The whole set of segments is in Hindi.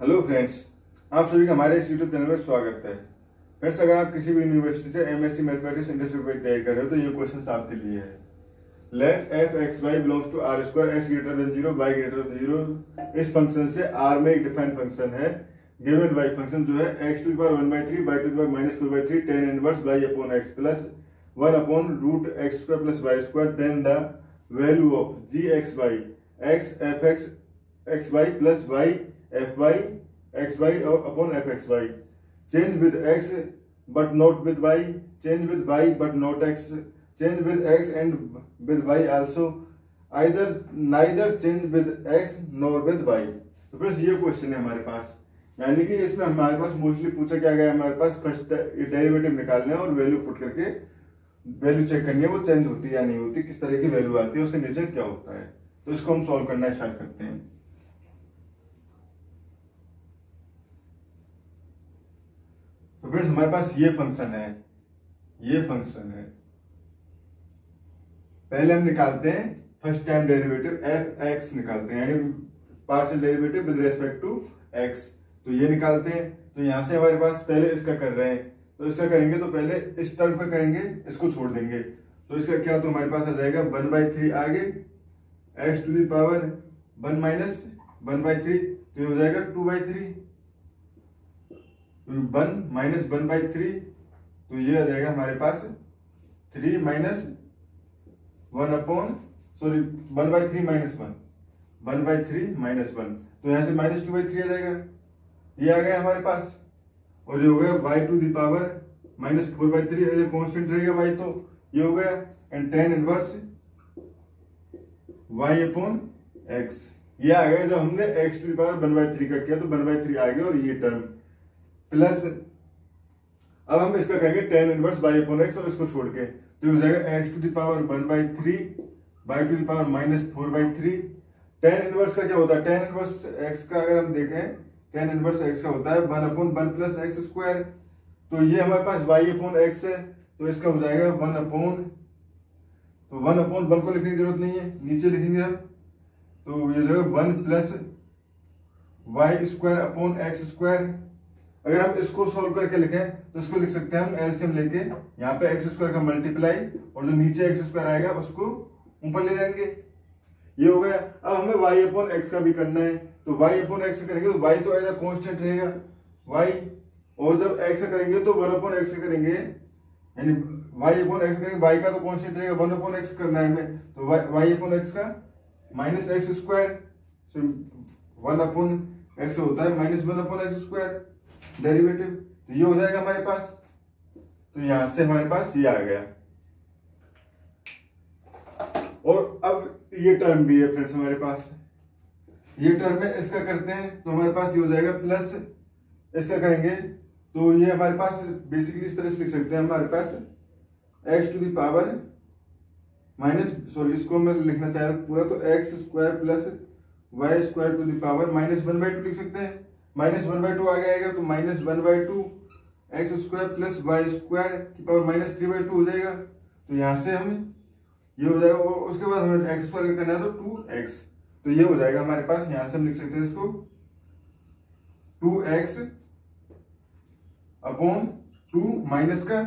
हेलो फ्रेंड्स आप सभी का हमारे इस यूट्यूब चैनल में स्वागत है। फ्रेंड्स अगर आप किसी भी यूनिवर्सिटी से एमएससी मैथमेटिक्स इंग्लिश पेपर तैयार कर रहे हो तो ये क्वेश्चन आपके लिए है। Let f x y belongs to R square x greater than zero y greater than zero इस फ़ंक्शन से आर में एक डिफाइंड फ़ंक्शन है। गिवन वाई फ़ंक्शन जो है x to power one by three y to power minus four by three tan inverse y upon x plus one upon root x square plus y square then the value of g x y x f x x y plus y f y x y और upon f x y change with x but not with y. Change with y, but not x. Change with x and with y also. Either, neither change with x nor with y. तो फ्रेंड्स ये क्वेश्चन है हमारे पास। यानी कि इसमें हमारे पास मोस्टली पूछा क्या गया हमारे पास फ़र्स्ट डेरिवेटिव निकालना और वैल्यू पुट करके वैल्यू चेक करनी है, वो चेंज होती है या नहीं होती, किस तरह की वैल्यू आती है, उसके नीचे क्या होता है। तो इसको हम सॉल्व करना स्टार्ट करते हैं। तो फ्रेंड्स हमारे पास ये फ़ंक्शन है, ये फ़ंक्शन है। पहले हम निकालते हैं first time derivative f x निकालते हैं, यानी partial derivative with respect to x तो ये निकालते हैं तो यहाँ से हमारे पास पहले इसका कर रहे हैं। तो इसका करेंगे तो पहले इस टर्म का करेंगे, इसको छोड़ देंगे। तो इसका क्या तो हमारे पास आ जाएगा वन बाई थ्री आगे x to power one minus one by three तो ये हो जाएगा two by three one minus one by three तो ये आ जाएगा हमारे पास three minus one upon, sorry, one by three minus one one by three minus one तो यहाँ से माइनस टू बाई थ्री आ जाएगा। ये आ गया हमारे पास, और ये हो गया y to power minus four by three constant रहेगा वाई तो ये हो गया and tan inverse y upon x ये आ गया, जब हमने x to power one by three का किया तो वन बाई थ्री आ गया, और ये टर्म प्लस अब हम इसका कहेंगे tan inverse by upon x और इसको छोड़ के तो हो जाएगा x to power one by three by to power minus four by three tan inverse का क्या होता है? टेन इनवर्स एक्स का अगर हम देखें टेन इनवर्स एक्स का होता है one upon one plus x square तो ये हमारे पास वाई अपॉन एक्स है तो इसका हो जाएगा वन अपॉन तो वन अपॉन वन को लिखने की ज़रूरत नहीं है, नीचे लिखेंगे हम तो ये जो one plus y square upon x square अगर हम इसको सोल्व करके लिखें तो इसको लिख सकते हैं हम एलसीएम लेके। यहाँ पे एक्स स्क्वायर का मल्टीप्लाई और जो नीचे एक्स स्क्वायर आएगा, उसको ऊपर ले जाएँगे। ये हो गया। अब हमें वाई अपॉन एक्स का भी करना है। तो वाई अपॉन एक्स करेंगे तो वाई तो एज कॉन्स्टेंट रहेगा। वाई और जब एक्स करेंगे तो वन अपॉन एक्स करेंगे। यानी वाई अपॉन एक्स करेंगे वाई का तो कॉन्स्टेंट रहेगा। वन अपॉन एक्स करना है हमें। तो वाई अपॉन एक्स का minus x square one upon x होता है minus one upon x square derivative तो ये हो जाएगा हमारे पास। तो यहाँ से हमारे पास ये आ गया। और अब ये टर्म भी है फ्रेंड्स हमारे पास। ये टर्म है इसका करते हैं तो हमारे पास ये हो जाएगा प्लस इसका करेंगे तो ये हमारे पास बेसिकली इस तरह से लिख सकते हैं। हमारे पास x to power minus sorry इसको मैं लिखना चाह रहा पूरा तो x square plus y square to power minus one by two लिख सकते हैं। माइनस वन बाई टू आ जाएगा तो minus one by two x square plus y square की power minus three by two हो जाएगा। तो यहाँ से हम ये हो जाएगा, और उसके बाद हमें एक्स स्क्वायर करना है तो टू एक्स। तो ये हो जाएगा हमारे पास, यहाँ से हम लिख सकते हैं इसको। Two x upon two minus का,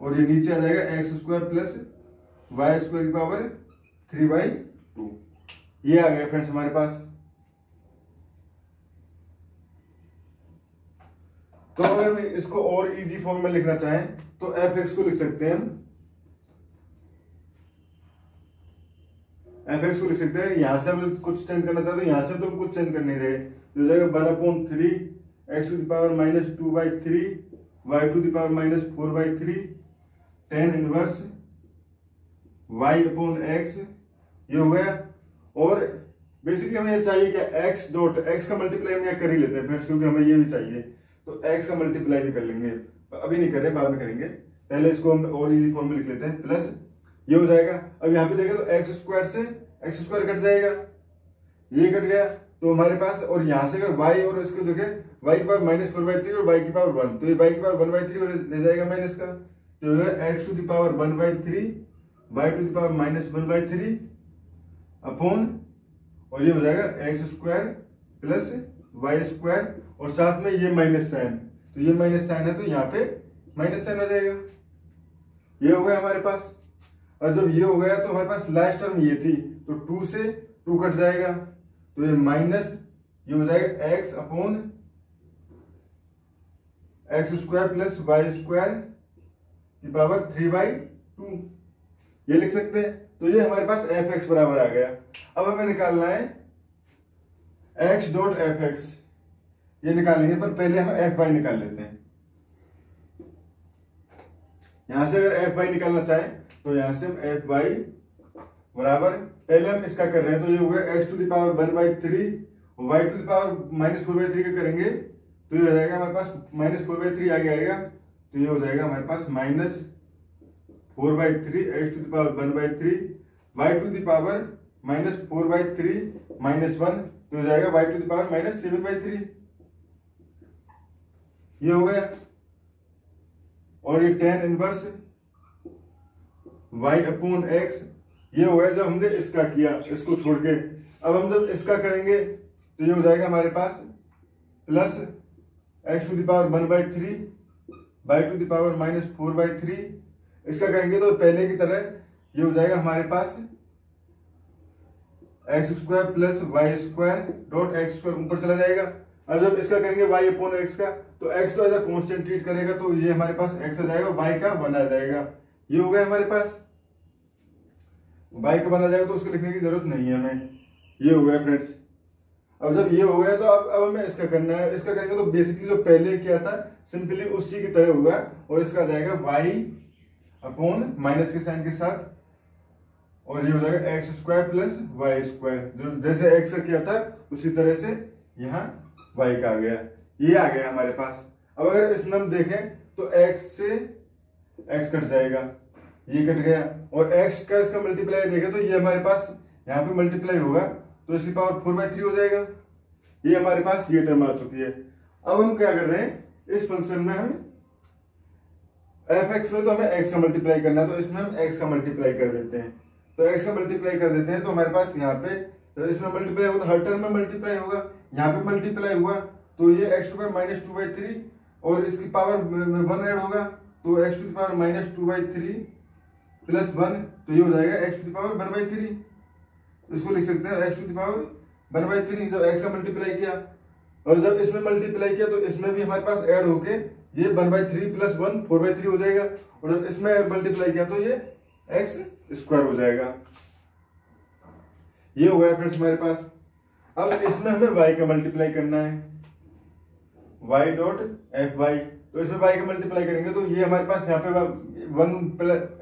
और ये नीचे आ जाएगा x square plus y square की पावर थ्री बाई टू। ये आ गया फ्रेंड्स हमारे पास। तो अगर इसको और इजी फॉर्म में लिखना चाहें तो एफ़ एक्स को लिख सकते हैं। हम एफ़ एक्स को लिख सकते हैं। यहाँ से हम कुछ चेंज करना चाहते हैं, यहाँ से तो कुछ चेंज कर नहीं रहे। तो जाएगा one upon three x to the power minus two by three y to the power minus four by three tan inverse y upon x ये हो गया। और बेसिकली हमें ये चाहिए कि एक्स डॉट एक्स का मल्टीप्लाई हम यहाँ कर ही लेते हैं फ्रेंड्स क्योंकि हमें ये भी चाहिए। तो x का मल्टीप्लाई भी कर लेंगे। अभी नहीं कर रहे, बाद में करेंगे। पहले इसको हम और इजी फॉर्म में लिख लेते हैं। प्लस ये हो जाएगा। अब यहाँ पे देखें तो एक्स स्क्वायर से एक्स स्क्वायर कट जाएगा। ये कट गया तो हमारे पास और यहाँ से अगर y और इसको देखें, y की power minus four by three और y की पावर वन तो ये y की पावर वन बाई थ्री ले जाएगा माइनस का। तो x to the power one by three y to the power minus one by three upon और ये हो जाएगा x square plus y square और साथ में ये माइनस साइन तो ये माइनस साइन है तो यहाँ पे माइनस साइन हो जाएगा। ये हो गया हमारे पास। और जब ये हो गया तो हमारे पास लास्ट टर्म ये थी। तो टू से टू कट जाएगा। तो ये माइनस ये हो जाएगा x upon x square plus y square की पावर थ्री बाई टू ये लिख सकते हैं। तो ये हमारे पास एफ़ एक्स बराबर आ गया। अब हमें निकालना है एक्स डॉट एफ़ एक्स ये निकालेंगे, पर पहले हम एफ़ बाई निकाल लेते हैं। यहाँ से अगर एफ़ बाई निकालना चाहे तो यहाँ से हम एफ़ बाई बराबर, पहले हम इसका कर रहे हैं तो ये हो गया x to the power one by three y to the power minus four by three का करेंगे तो ये हो जाएगा हमारे पास माइनस फोर बाई थ्री आगे आएगा तो ये हो जाएगा हमारे पास minus four by three x to the power one by three y to the power minus four by three minus one तो हो जाएगा y to the power minus seven by three ये हो गया। और ये tan inverse y upon x ये हो गया जब हमने इसका किया, इसको छोड़ के। अब हम जब इसका करेंगे तो ये हो जाएगा हमारे पास plus x to the power one by three by to the power minus four by three इसका करेंगे तो पहले की तरह ये हो जाएगा हमारे पास x square plus y square dot x square ऊपर चला जाएगा। अब जब इसका करेंगे वाई अपोन एक्स का तो एक्स तो एज अ कॉन्स्टेंट ट्रीट करेगा तो ये हमारे पास एक्स आ जाएगा वाई का बना जाएगा। ये हो गया हमारे पास। वाई का बना जाएगा तो उसको लिखने की ज़रूरत नहीं है हमें। ये हो गया फ्रेंड्स अब जब ये हो गया तो अब अब हमें इसका करना है। इसका करेंगे तो बेसिकली जो पहले क्या था सिंपली उसी की तरह होगा, और इसका आ जाएगा वाई अपॉन माइनस के साइन के साथ, और ये हो जाएगा x square plus y square जो जैसे एक्स किया था, उसी तरह से यहाँ वाई का आ गया, ये आ गया हमारे पास। अब अगर इसमें हम देखें तो एक्स से एक्स कट जाएगा, ये कट गया। और एक्स का इसका मल्टीप्लाई देखें तो ये हमारे पास यहाँ पे मल्टीप्लाई होगा तो इसकी पावर फोर बाई थ्री हो जाएगा। ये हमारे पास ये टर्म आ चुकी है। अब हम क्या कर रहे हैं, इस फ़ंक्शन में हम एफ़ एक्स में तो हमें एक्स का मल्टीप्लाई करना है तो इसमें हम एक्स का मल्टीप्लाई कर देते हैं। तो एक्स का मल्टीप्लाई कर देते हैं तो हमारे पास यहाँ पे तो इसमें मल्टीप्लाई होगा, हर टर्म में मल्टीप्लाई होगा। यहाँ पे मल्टीप्लाई हुआ तो ये x to by minus two by three और इसकी पावर वन एड होगा तो x to power minus two by three plus one तो ये हो जाएगा x to power one by three इसको लिख सकते हैं x to power one by three जब एक्स का मल्टीप्लाई किया, और जब इसमें मल्टीप्लाई किया तो इसमें भी हमारे पास ऐड होके ये one by three plus one four by three हो जाएगा, और जब इसमें मल्टीप्लाई किया तो ये एक्स स्क्वायर हो जाएगा. ये हो गया फ्रेंड्स हमारे पास. अब इसमें हमें y का मल्टीप्लाई करना है। y डॉट एफ़ वाई तो इसमें y का मल्टीप्लाई करेंगे तो ये हमारे पास यहाँ पे वन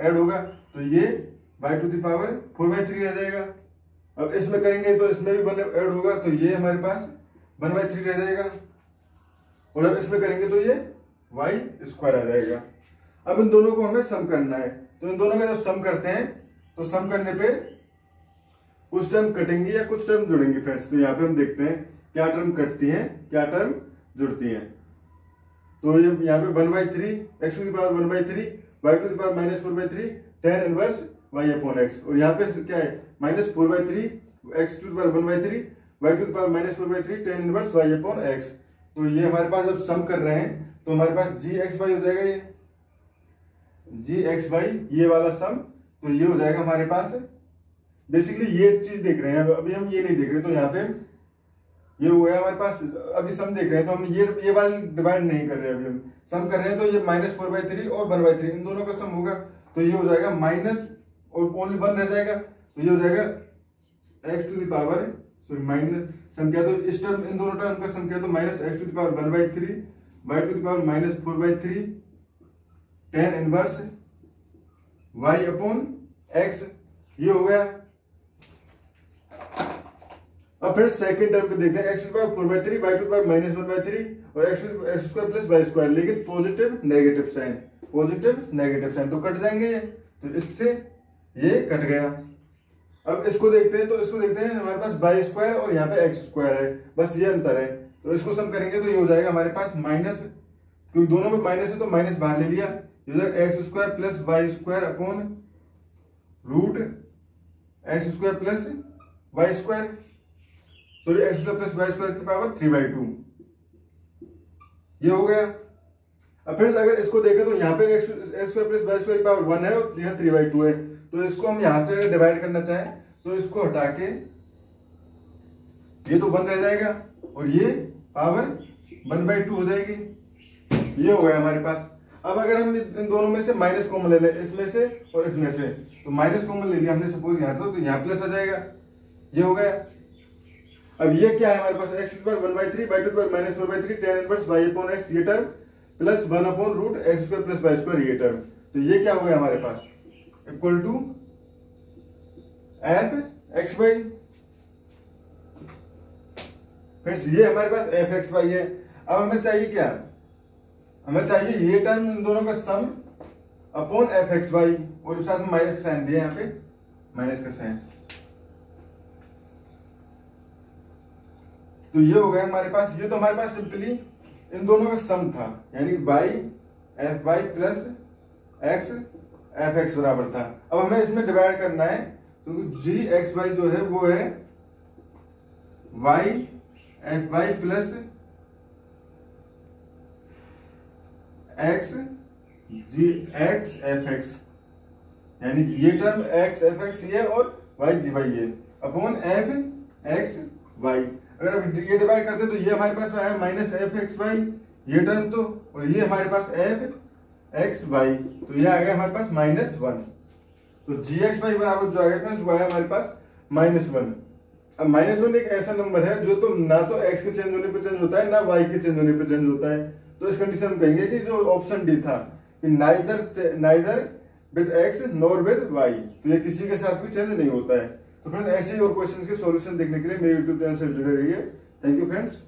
ऐड होगा। तो ये y to the power four by three रह जाएगा। अब इसमें करेंगे तो इसमें भी वन ऐड होगा तो ये हमारे पास वन बाई थ्री रह जाएगा। और अब इसमें करेंगे तो ये वाई स्क्वायर आ जाएगा। अब इन दोनों को हमें सम करना है। तो इन दोनों का जब सम करते हैं तो सम करने पे कुछ टर्म कटेंगे या कुछ टर्म जुड़ेंगे फ्रेंड्स तो यहाँ पे हम देखते हैं क्या टर्म कटती हैं, क्या टर्म जुड़ती हैं। तो ये यहाँ पे one by three x to the power one by three y to the power minus four by three tan inverse y upon x और यहाँ पे क्या है? Minus four by three x to the power one by three y to the power minus four by three tan inverse y upon x तो ये हमारे पास जब सम कर रहे हैं तो हमारे पास जी एक्स वाई हो जाएगा ये। जी एक्स वाई ये वाला सम तो ये हो जाएगा हमारे पास बेसिकली ये चीज़ देख रहे हैं। अभी हम ये नहीं देख रहे तो यहाँ पे ये हो गया हमारे पास। अभी सम देख रहे हैं तो हम ये ये वाली डिवाइड नहीं कर रहे अभी हम। सम कर रहे हैं तो ये माइनस फोर बाई थ्री और वन बाई थ्री इन दोनों का सम होगा। तो ये हो जाएगा माइनस और ओनली वन रह जाएगा। तो ये हो जाएगा x to the power sorry minus संख्या तो इस टर्म इन दोनों टर्म का संख्या तो minus x to the power one by three y to the power minus four by three tan inverse y upon x ये हो गया। अब फिर सेकंड टर्म को देखते हैं x square four by three by two by minus one by three और x x square plus by square लेकिन positive negative sign positive negative sign तो कट जाएँगे तो इससे ये कट गया। अब इसको देखते हैं तो इसको देखते हैं, हमारे पास बाई स्क्वायर और यहाँ पे एक्स स्क्वायर है, बस ये अंतर है। तो इसको सम करेंगे तो ये हो जाएगा हमारे पास माइनस क्योंकि दोनों में माइनस है तो माइनस बाहर ले लिया। X square plus y square upon root x square plus y square sorry x square plus y square की पावर थ्री बाई टू ये हो गया। अब फ्रेंड्स अगर इसको देखें तो यहाँ पे x square plus y square की पावर वन है और यहाँ थ्री बाई टू है। तो इसको हम यहाँ से डिवाइड करना चाहें तो इसको हटा के ये तो वन रह जाएगा और ये पावर वन बाई टू हो जाएगी। ये हो गया हमारे पास। अब अगर हम इन दोनों में से माइनस कॉमन ले लें इसमें से और इसमें से तो माइनस कॉमन ले लिया हमने सपोज़ यहाँ तो, तो यहाँ प्लस आ जाएगा। ये हो गया। अब ये क्या है? हमारे पास x square one by three by two square minus four by three tan inverse by upon x ये term plus one upon root x square plus by square ये टर्म तो ये क्या हो गया हमारे पास? Equal to f x y friends ये हमारे पास एफ़ एक्स वाई है। अब हमें चाहिए क्या? हमें चाहिए ये टर्म इन दोनों का sum upon f x y और उसके साथ माइनस का साइन दिया यहाँ पे। माइनस का साइन तो ये हो गया हमारे पास, ये तो हमारे पास सिंपली इन दोनों का सम था, यानी y f y plus x f x बराबर था। अब हमें इसमें डिवाइड करना है तो जी एक्स वाई जो है, वो है y f y plus x g x f x यानी कि ये टर्म एक्स एफ़ एक्स ये और वाई जी वाई ये। अपॉन एफ़ एक्स वाई अगर अब ये डिवाइड करते तो ये हमारे पास आया माइनस एफ़ एक्स वाई ये टर्म तो और ये हमारे पास एफ़ एक्स वाई तो ये आ गया हमारे पास माइनस वन तो जी एक्स वाई बराबर जो आ गया वो आया हमारे पास माइनस वन अब माइनस वन एक ऐसा नंबर है, जो तो ना तो एक्स के चेंज होने पर चेंज होता है, ना वाई के चेंज होने पर चेंज होता है. तो इस कंडीशन में कहेंगे कि जो ऑप्शन डी था, कि neither neither with x nor with y तो ये किसी के साथ भी चेंज नहीं होता है. तो फ्रेंड्स ऐसे ही और क्वेश्चन के सॉल्यूशन देखने के लिए मेरे यूट्यूब चैनल से जुड़े रहिए। Thank you friends